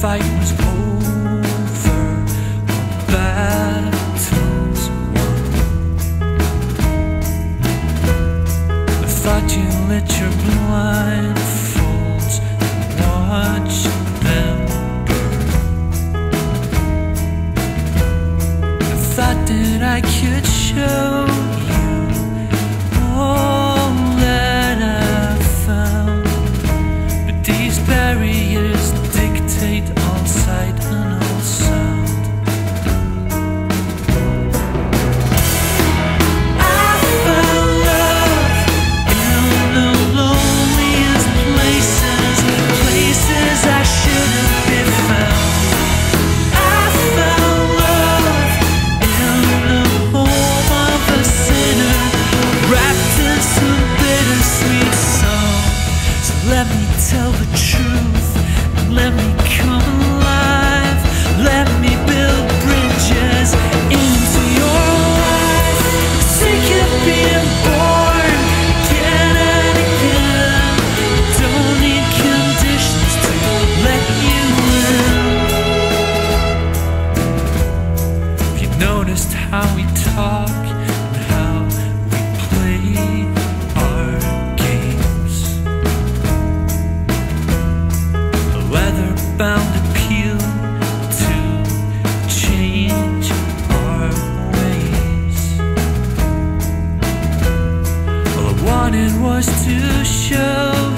fight. noticed how we talk and how we play our games. A leather bound appeal to change our ways. All I wanted was to show.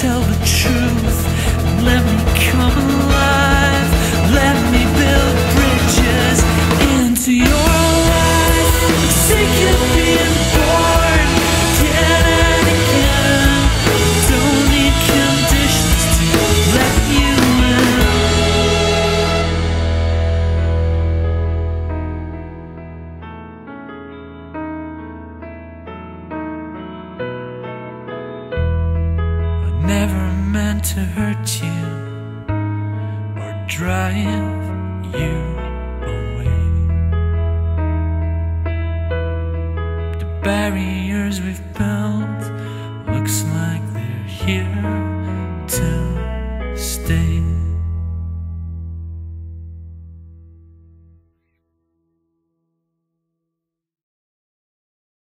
tell the truth and let me come alive. never meant to hurt you or drive you away. The barriers we've built looks like they're here.